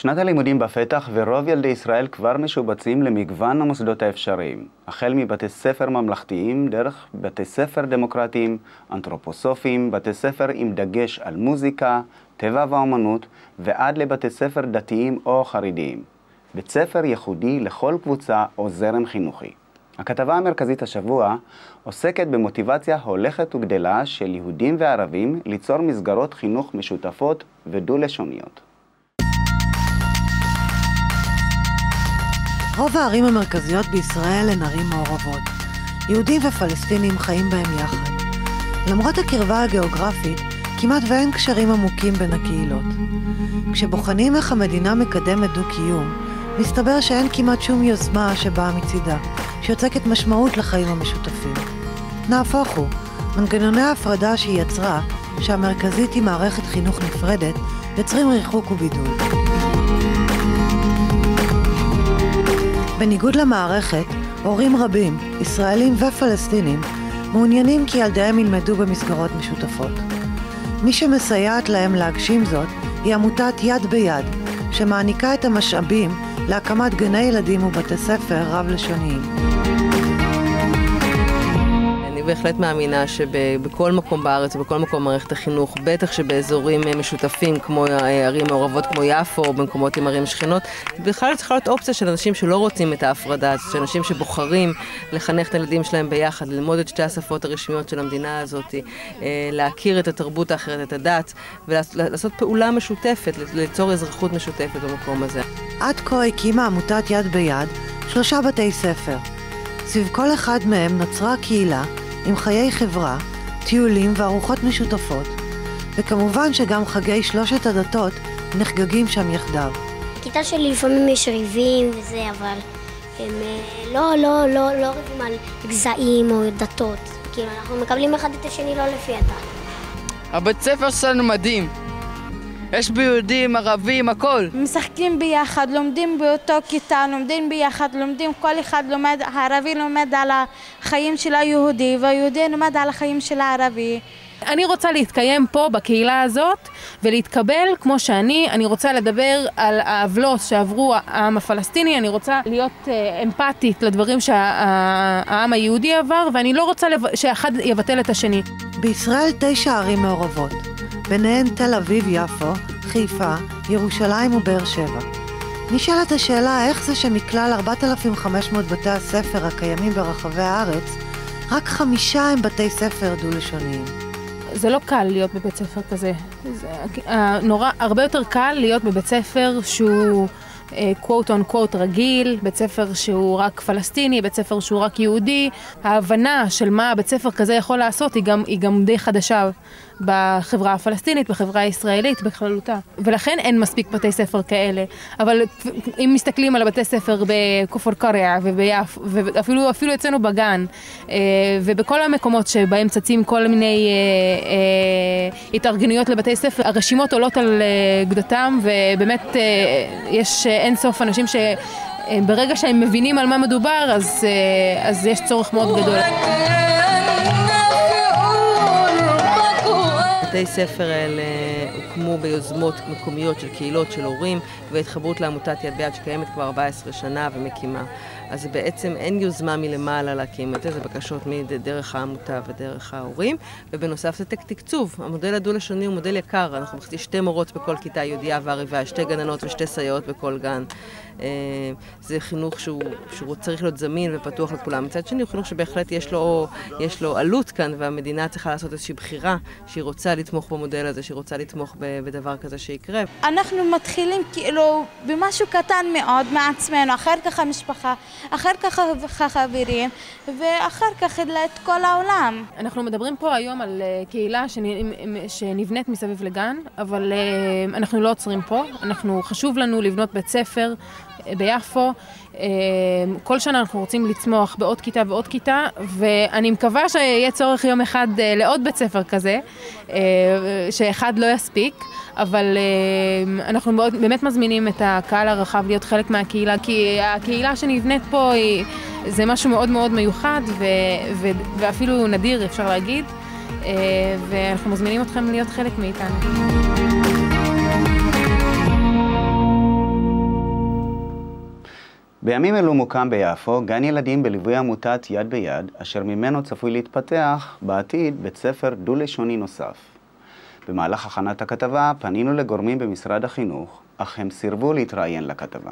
שנת הלימודים בפתח ורוב ילדי ישראל כבר משובצים למגוון המוסדות האפשריים, החל מבתי ספר ממלכתיים, דרך בתי ספר דמוקרטיים, אנתרופוסופיים, בתי ספר עם דגש על מוזיקה, טבע ואומנות, ועד לבתי ספר דתיים או חרדיים. בית ספר ייחודי לכל קבוצה או זרם חינוכי. הכתבה המרכזית השבוע עוסקת במוטיבציה הולכת וגדלה של יהודים וערבים ליצור מסגרות חינוך משותפות ודו-לשוניות. רוב הערים המרכזיות בישראל הן ערים מעורבות. יהודים ופלסטינים חיים בהם יחד. למרות הקרבה הגיאוגרפית, כמעט ואין קשרים עמוקים בין הקהילות. כשבוחנים איך המדינה מקדמת דו-קיום, מסתבר שאין כמעט שום יוזמה שבאה מצידה, שיוצקת משמעות לחיים המשותפים. נהפוך הוא, מנגנוני ההפרדה שהיא יצרה, שהמרכזית היא מערכת חינוך נפרדת, יוצרים ריחוק ובידול. בניגוד למערכת, הורים רבים, ישראלים ופלסטינים, מעוניינים כי ילדיהם ילמדו במסגרות משותפות. מי שמסייעת להם להגשים זאת היא עמותת יד ביד, שמעניקה את המשאבים להקמת גני ילדים ובתי ספר רב-לשוניים. בהחלט מאמינה שבכל מקום בארץ ובכל מקום במערכת החינוך, בטח שבאזורים אה, משותפים כמו אה, ערים מעורבות כמו יפו או במקומות עם ערים שכנות, בכלל צריכה להיות אופציה של אנשים שלא רוצים את ההפרדה הזאת, של אנשים שבוחרים לחנך את הילדים שלהם ביחד, ללמוד את שתי השפות הרשמיות של המדינה הזאת, אה, להכיר את התרבות האחרת, את הדת, ולעשות פעולה משותפת, ליצור אזרחות משותפת במקום הזה. עד כה הקימה עמותת יד ביד שלושה בתי ספר. סביב כל אחד מהם נוצרה קהילה עם חיי חברה, טיולים וארוחות משותפות, וכמובן שגם חגי שלושת הדתות נחגגים שם יחדיו. בכיתה שלי לפעמים יש ריבים וזה, אבל הם לא, לא, לא, לא ריבים על גזעים או דתות. כאילו, אנחנו מקבלים אחד את השני לא לפי הדת. הבית ספר שלנו מדהים. יש ביהודים, ערבים, הכל. משחקים ביחד, לומדים באותו כיתה, לומדים ביחד, לומדים, כל אחד לומד, הערבי לומד על החיים של היהודי, והיהודי לומד על החיים של הערבי. אני רוצה להתקיים פה בקהילה הזאת ולהתקבל כמו שאני, אני רוצה לדבר על העוולות שעברו העם הפלסטיני, אני רוצה להיות אה, אמפתית לדברים שהעם היהודי עבר ואני לא רוצה שאחד יבטל את השני. בישראל תשע ערים מעורבות. ביניהן תל אביב-יפו, חיפה, ירושלים ובאר שבע. נשאלת השאלה איך זה שמכלל 4,500 בתי הספר הקיימים ברחבי הארץ, רק חמישה הם בתי ספר דו-לשוניים. זה לא קל להיות בבית ספר כזה. זה נורא, הרבה יותר קל להיות בבית ספר שהוא... קוואט און קוואט רגיל, בית ספר שהוא רק פלסטיני, בית ספר שהוא רק יהודי, ההבנה של מה בית ספר כזה יכול לעשות היא גם, היא גם די חדשה בחברה הפלסטינית, בחברה הישראלית בכללותה. ולכן אין מספיק בתי ספר כאלה. אבל אם מסתכלים על הבתי ספר בכפר קרע וביפ, ואפילו אפילו אצלנו בגן, אה, ובכל המקומות שבהם צצים כל מיני אה, אה, התארגנויות לבתי ספר, הרשימות עולות על גדתם, ובאמת יש אין סוף אנשים שברגע שהם מבינים על מה מדובר, אז, אז יש צורך מאוד גדול. בתי ספר האלה הוקמו ביוזמות מקומיות של קהילות של הורים והתחברות לעמותת יד ביד שקיימת כבר 14 שנה ומקימה. אז בעצם אין יוזמה מלמעלה להקים את זה, זה בקשות דרך העמותה ודרך ההורים, ובנוסף זה תקצוב. המודל הדו-לשוני הוא מודל יקר, אנחנו מחצי שתי מורות בכל כיתה יהודייה וערבה, שתי גננות ושתי סייעות בכל גן. אה, זה חינוך שהוא, שהוא צריך להיות זמין ופתוח לכולם. מצד שני, הוא חינוך שבהחלט יש לו, יש לו עלות כאן, והמדינה צריכה לעשות איזושהי בחירה שהיא רוצה לתמוך במודל הזה, שהיא רוצה לתמוך בדבר כזה שיקרה. אנחנו מתחילים כאילו במשהו קטן מאוד מעצמנו, אחר כך המשפחה, אחר כך החברים, ואחר כך את כל העולם. אנחנו מדברים פה היום על אה, קהילה שנבנית מסביב לגן, אבל אה, אנחנו לא עוצרים פה. אנחנו, חשוב לנו לבנות בית ספר אה, ביפו. כל שנה אנחנו רוצים לצמוח בעוד כיתה ועוד כיתה, ואני מקווה שיהיה צורך יום אחד לעוד בית ספר כזה, שאחד לא יספיק. אבל uh, אנחנו מאוד, באמת מזמינים את הקהל הרחב להיות חלק מהקהילה, כי הקהילה שנבנית פה היא, זה משהו מאוד מאוד מיוחד ו, ו, ואפילו נדיר, אפשר להגיד, uh, ואנחנו מזמינים אתכם להיות חלק מאיתנו. בימים אלו מוקם ביפו גן ילדים בליווי עמותת יד ביד, אשר ממנו צפוי להתפתח בעתיד בית ספר דו-לשוני נוסף. במהלך הכנת הכתבה פנינו לגורמים במשרד החינוך, אך הם סירבו להתראיין לכתבה.